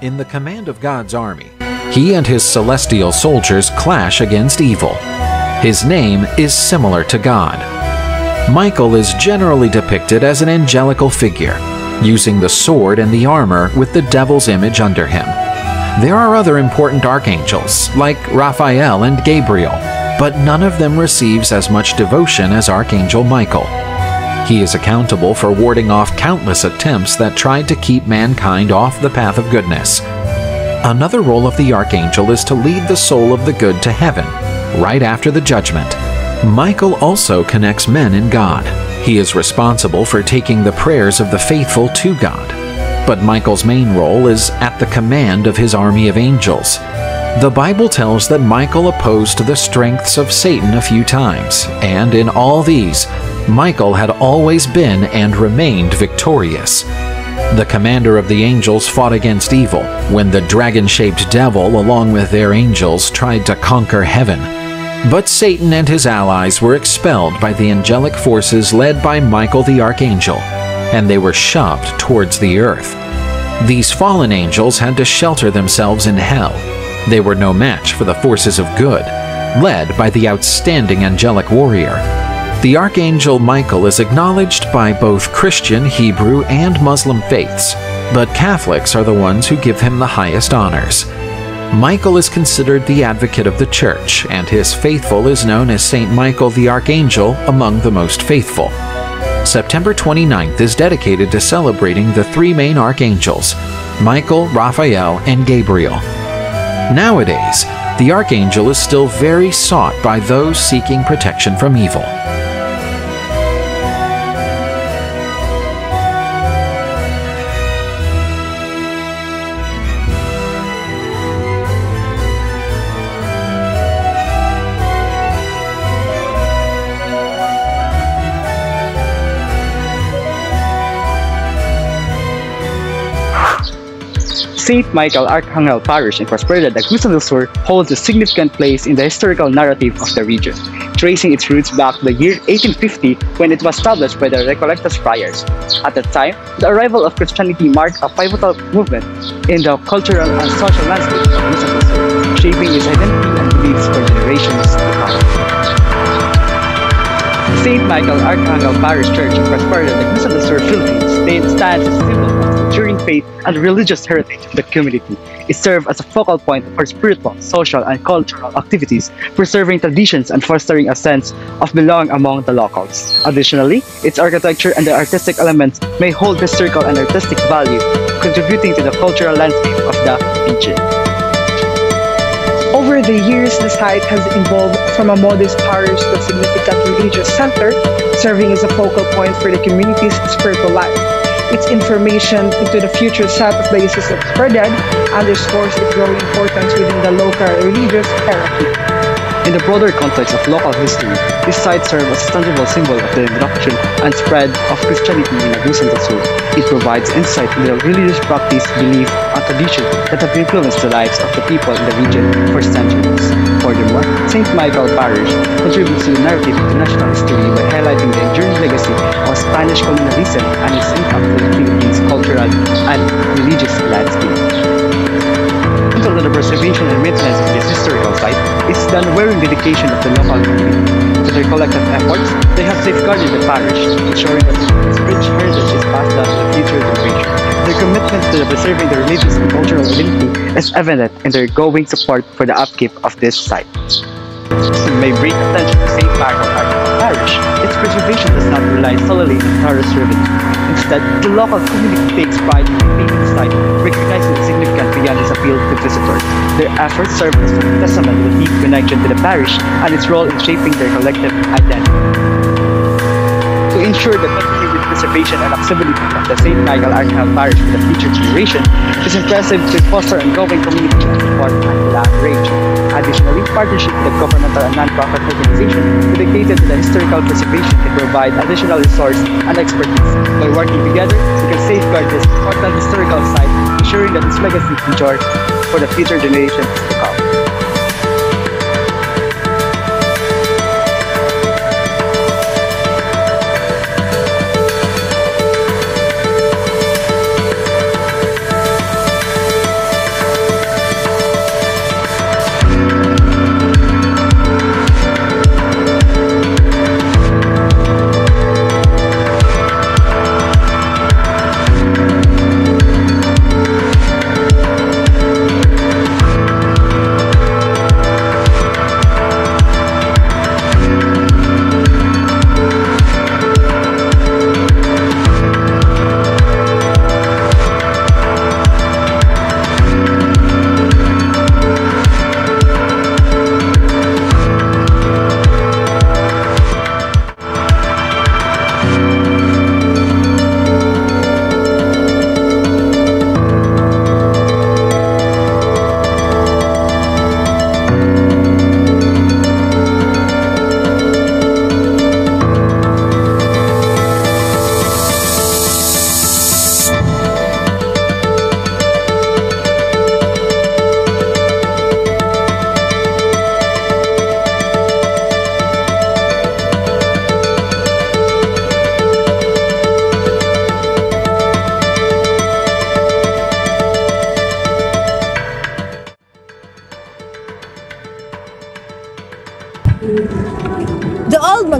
in the command of God's army, he and his celestial soldiers clash against evil. His name is similar to God. Michael is generally depicted as an angelical figure, using the sword and the armor with the devil's image under him. There are other important archangels, like Raphael and Gabriel, but none of them receives as much devotion as Archangel Michael. He is accountable for warding off countless attempts that tried to keep mankind off the path of goodness. Another role of the archangel is to lead the soul of the good to heaven, right after the judgment. Michael also connects men in God. He is responsible for taking the prayers of the faithful to God. But Michael's main role is at the command of his army of angels. The Bible tells that Michael opposed the strengths of Satan a few times, and in all these, Michael had always been and remained victorious. The commander of the angels fought against evil when the dragon shaped devil, along with their angels, tried to conquer heaven. But Satan and his allies were expelled by the angelic forces led by Michael the archangel, and they were shoved towards the earth. These fallen angels had to shelter themselves in hell. They were no match for the forces of good, led by the outstanding angelic warrior, the Archangel Michael is acknowledged by both Christian, Hebrew, and Muslim faiths, but Catholics are the ones who give him the highest honors. Michael is considered the advocate of the Church, and his faithful is known as Saint Michael the Archangel among the most faithful. September 29th is dedicated to celebrating the three main archangels Michael, Raphael, and Gabriel. Nowadays, the archangel is still very sought by those seeking protection from evil. St. Michael Archangel Parish in Prosperidad, Agusan del Sur holds a significant place in the historical narrative of the region, tracing its roots back to the year 1850 when it was established by the Recolectas friars. At that time, the arrival of Christianity marked a pivotal movement in the cultural and social landscape of del Sur, shaping its identity and beliefs for generations to come. St. Michael Archangel Parish Church in Prosperidad, Agusan del Sur, Philippines stands as a symbol faith and religious heritage of the community. It serves as a focal point for spiritual, social, and cultural activities, preserving traditions and fostering a sense of belonging among the locals. Additionally, its architecture and the artistic elements may hold historical and artistic value, contributing to the cultural landscape of the region. Over the years, the site has evolved from a modest parish to a significant religious center, serving as a focal point for the community's spiritual life its information into the future set of diocese of Prosperidad underscores its growing importance within the local religious hierarchy. In the broader context of local history, this site serves as a tangible symbol of the introduction and spread of Christianity in Agusan del. It provides insight into the religious practice, belief, and tradition that have influenced the lives of the people in the region for centuries. Furthermore, St. Michael Parish contributes to the narrative of the national history by highlighting the enduring legacy of Spanish colonialism and its impact on the Philippines' cultural and religious landscape the preservation and maintenance of this historical site is the unwavering dedication of the local community. To their collective efforts, they have safeguarded the parish, ensuring that its rich heritage is passed down to future generations. Their commitment to preserving the religious and cultural identity is evident in their going support for the upkeep of this site. may bring attention to St. Michael Parish, its preservation does not rely solely on tourist revenue. Instead, the local community takes pride in maintaining the site, recognizing its significance beyond its appeal to visitors. Their efforts serve as a testament to the deep connection to the parish and its role in shaping their collective identity. To ensure the continued preservation and accessibility of the St. Michael Archangel Parish for the future generation, it is impressive to foster ongoing community support and land. Additionally, partnership with the governmental and non-profit organizations dedicated to the historical preservation can provide additional resources and expertise. By working together, we can safeguard this important historical site, ensuring that its legacy endures for the future generations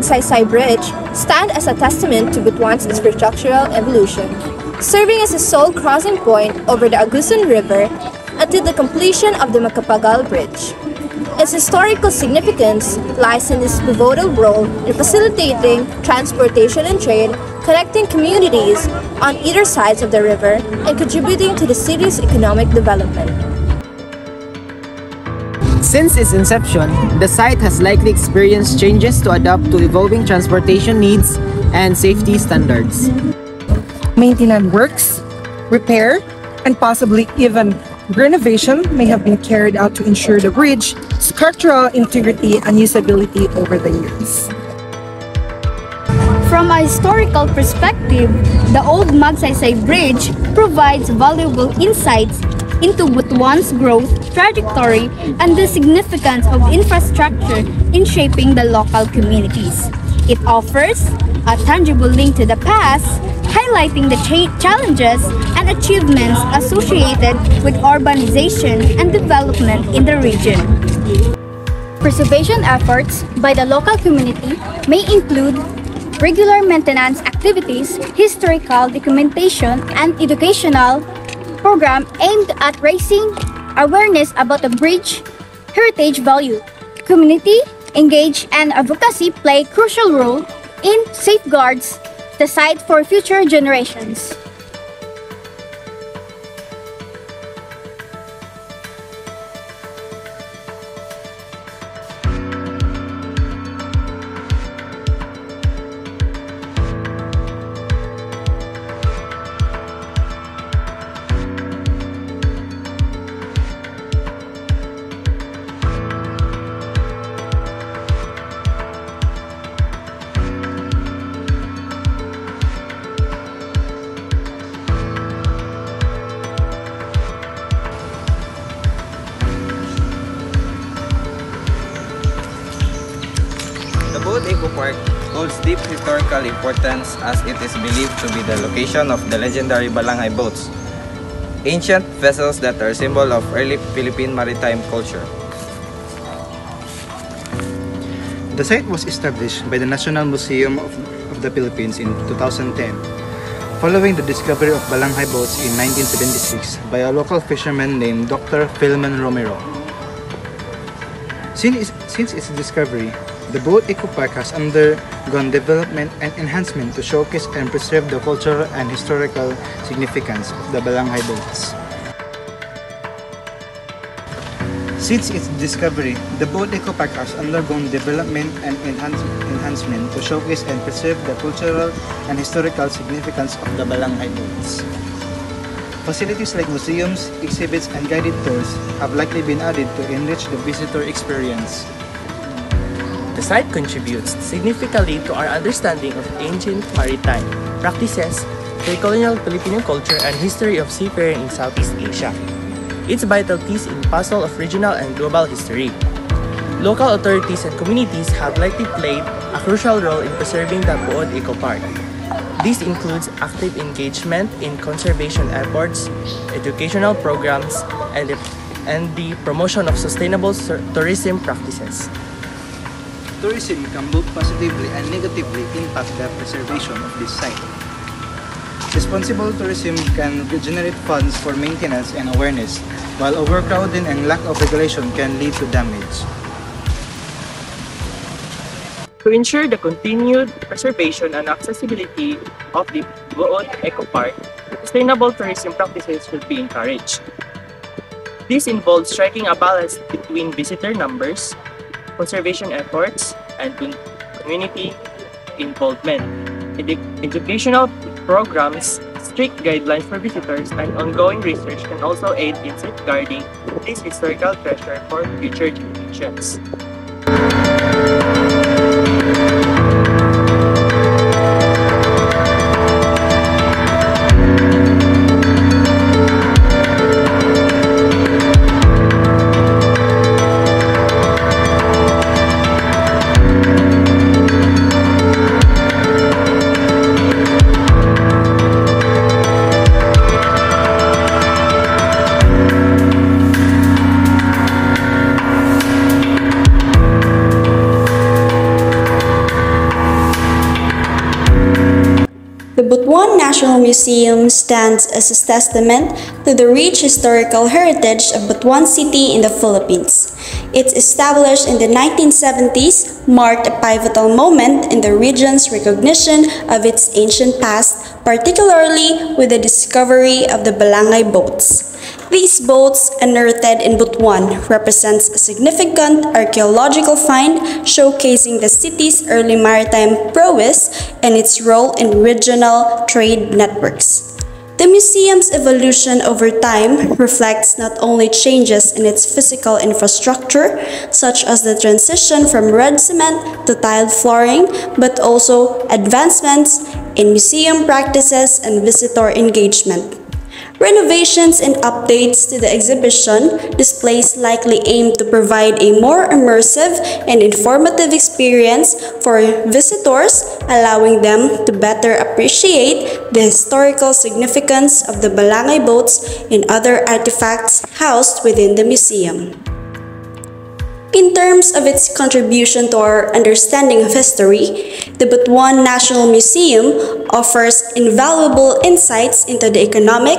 come. Bridge stand as a testament to Butuan's infrastructural evolution, serving as a sole crossing point over the Agusan River until the completion of the Macapagal Bridge. Its historical significance lies in its pivotal role in facilitating transportation and trade, connecting communities on either sides of the river, and contributing to the city's economic development. Since its inception, the site has likely experienced changes to adapt to evolving transportation needs and safety standards. Maintenance works, repair, and possibly even renovation may have been carried out to ensure the bridge structural integrity and usability over the years. From a historical perspective, the old Magsaysay Bridge provides valuable insights into Butuan's growth trajectory and the significance of infrastructure in shaping the local communities. It offers a tangible link to the past, highlighting the cha challenges and achievements associated with urbanization and development in the region. Preservation efforts by the local community may include regular maintenance activities, historical documentation, and educational program aimed at raising awareness about the bridge heritage value. Community engage and advocacy play crucial role in safeguards the site for future generations. The Park holds deep historical importance as it is believed to be the location of the legendary Balangay boats, ancient vessels that are a symbol of early Philippine maritime culture. The site was established by the National Museum of, of the Philippines in 2010, following the discovery of Balanghay boats in 1976 by a local fisherman named Dr. Philemon Romero. Since its discovery, the Bood Eco Park has undergone development and enhancement to showcase and preserve the cultural and historical significance of the Balanghay boats. Since its discovery, the Bood Eco Park has undergone development and enhance, enhancement to showcase and preserve the cultural and historical significance of the Balanghay boats. Facilities like museums, exhibits, and guided tours have likely been added to enrich the visitor experience. The site contributes significantly to our understanding of ancient maritime practices, pre-colonial Filipino culture, and history of seafaring in Southeast Asia. It's vital piece in puzzle of regional and global history. Local authorities and communities have likely played a crucial role in preserving the Bood Eco Park. This includes active engagement in conservation efforts, educational programs, and the, and the promotion of sustainable tourism practices. Tourism can both positively and negatively impact the preservation of this site. Responsible tourism can generate funds for maintenance and awareness, while overcrowding and lack of regulation can lead to damage. To ensure the continued preservation and accessibility of the Bood Eco Park, sustainable tourism practices should be encouraged. This involves striking a balance between visitor numbers, conservation efforts, and community involvement. Edu- educational programs, strict guidelines for visitors, and ongoing research can also aid in safeguarding this historical treasure for future generations. Museum stands as a testament to the rich historical heritage of Butuan City in the Philippines. Its established in the 1970s marked a pivotal moment in the region's recognition of its ancient past, particularly with the discovery of the Balangay boats. These boats, unearthed in Butuan, represents a significant archaeological find showcasing the city's early maritime prowess and its role in regional trade networks. The museum's evolution over time reflects not only changes in its physical infrastructure, such as the transition from red cement to tiled flooring, but also advancements in museum practices and visitor engagement. Renovations and updates to the exhibition displays likely aim to provide a more immersive and informative experience for visitors, allowing them to better appreciate the historical significance of the Balangay boats and other artifacts housed within the museum. In terms of its contribution to our understanding of history, the Butuan National Museum offers invaluable insights into the economic,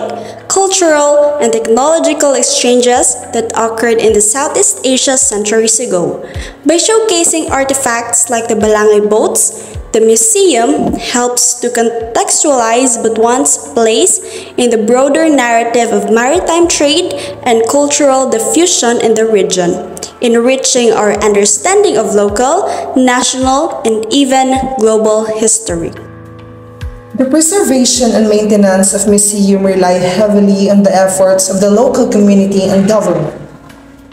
cultural, and technological exchanges that occurred in the Southeast Asia centuries ago. By showcasing artifacts like the Balangay boats, the museum helps to contextualize Butuan's place in the broader narrative of maritime trade and cultural diffusion in the region enriching our understanding of local, national, and even global history. The preservation and maintenance of museum rely heavily on the efforts of the local community and government.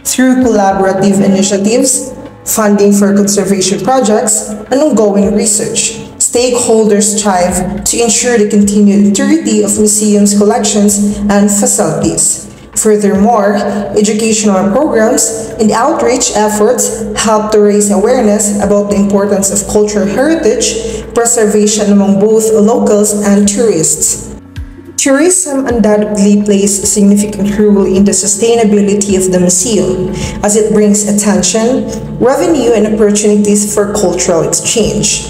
Through collaborative initiatives, funding for conservation projects, and ongoing research, stakeholders strive to ensure the continued integrity of museums' collections and facilities. Furthermore, educational programs and outreach efforts help to raise awareness about the importance of cultural heritage preservation among both locals and tourists. Tourism undoubtedly plays a significant role in the sustainability of the museum, as it brings attention, revenue, and opportunities for cultural exchange.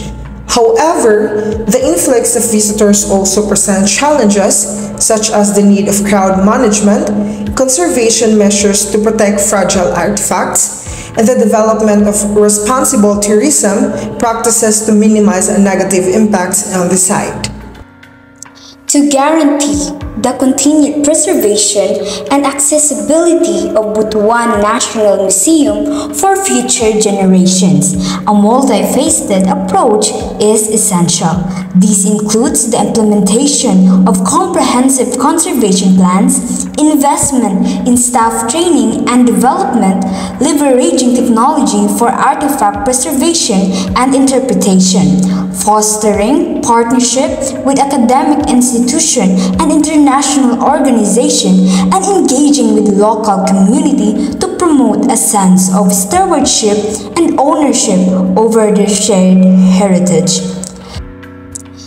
However, the influx of visitors also present challenges such as the need of crowd management, conservation measures to protect fragile artifacts, and the development of responsible tourism practices to minimize negative impacts on the site. To guarantee the continued preservation and accessibility of Butuan National Museum for future generations. A multifaceted approach is essential. This includes the implementation of comprehensive conservation plans, investment in staff training and development, leveraging technology for artifact preservation and interpretation, fostering partnership with academic institutions and international international organization and engaging with local community to promote a sense of stewardship and ownership over their shared heritage.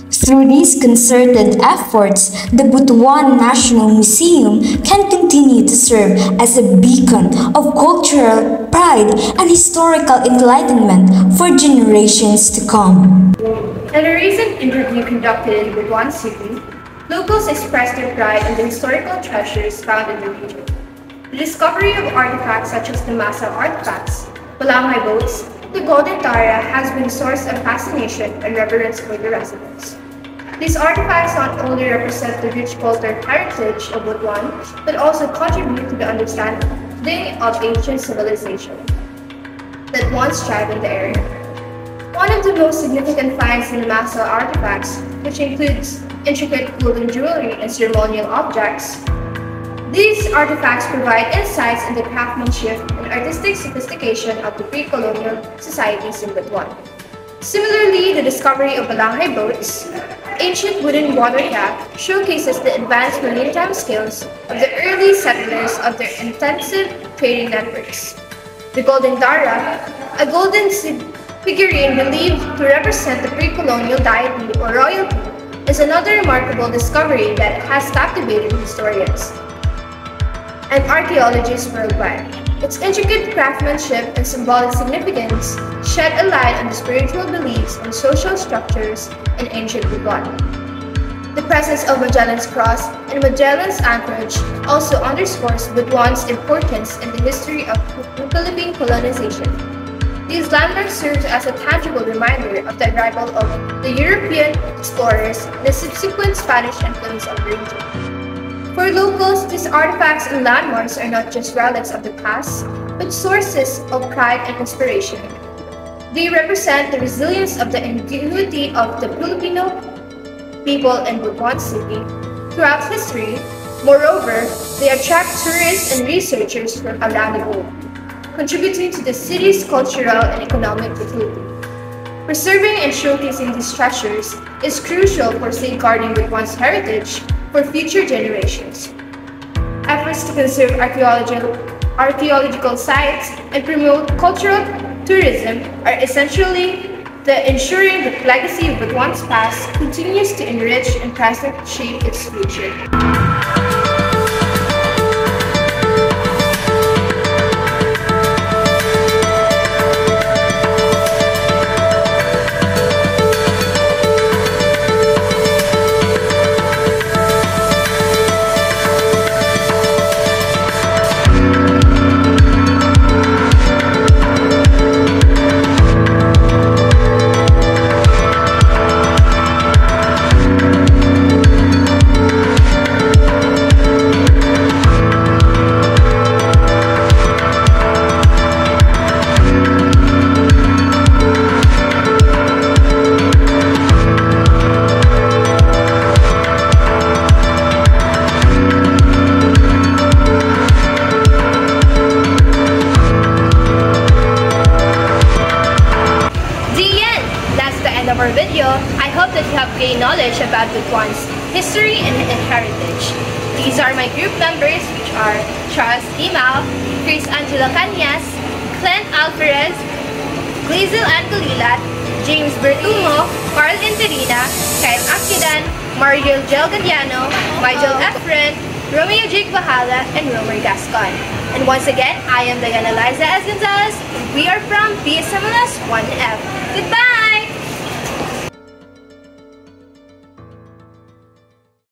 Through these concerted efforts, the Butuan National Museum can continue to serve as a beacon of cultural pride and historical enlightenment for generations to come. In a recent interview conducted in Butuan City, Locals expressed their pride in the historical treasures found in the region. The discovery of artifacts such as the Masa artifacts, Balangay boats, the Golden Tara has been a source of fascination and reverence for the residents. These artifacts not only represent the rich cultural heritage of Butuan, but also contribute to the understanding of ancient civilization that once thrived in the area. One of the most significant finds in the Masa artifacts, which includes intricate golden jewelry, and ceremonial objects. These artifacts provide insights into the craftsmanship and artistic sophistication of the pre-colonial societies in Butuan. Similarly, the discovery of Balangay boats, ancient wooden watercraft, showcases the advanced maritime skills of the early settlers of their intensive trading networks. The Golden Tara, a golden figurine believed to represent the pre-colonial deity or royalty, is another remarkable discovery that has captivated historians and archaeologists worldwide. Its intricate craftsmanship and symbolic significance shed a light on the spiritual beliefs and social structures in ancient Butuan. The presence of Magellan's Cross and Magellan's Anchorage also underscores Butuan's importance in the history of Philippine colonization. These landmarks serve as a tangible reminder of the arrival of the European explorers and the subsequent Spanish influence on the region. For locals, these artifacts and landmarks are not just relics of the past, but sources of pride and inspiration. They represent the resilience of the ingenuity of the Filipino people in Butuan City throughout history. Moreover, they attract tourists and researchers from around the world, contributing to the city's cultural and economic vitality. Preserving and showcasing these treasures is crucial for safeguarding Butuan's heritage for future generations. Efforts to conserve archaeological, archaeological sites and promote cultural tourism are essentially the ensuring the legacy of Butuan's past continues to enrich and present shape its future. Of our video, I hope that you have gained knowledge about Butuan's history and heritage. These are my group members, which are Charles Imal, Chris Angela Canyas, Clint Alvarez, Glazel Angelilat, James Bertungo, Carl Interina, Kyle Akidan, Mario Gelgadiano, Michael Efren, Romeo Jake Bahala, and Romer Gascon. And once again, I am Diana Liza S. Gonzalez, we are from BSMLS 1F. Goodbye!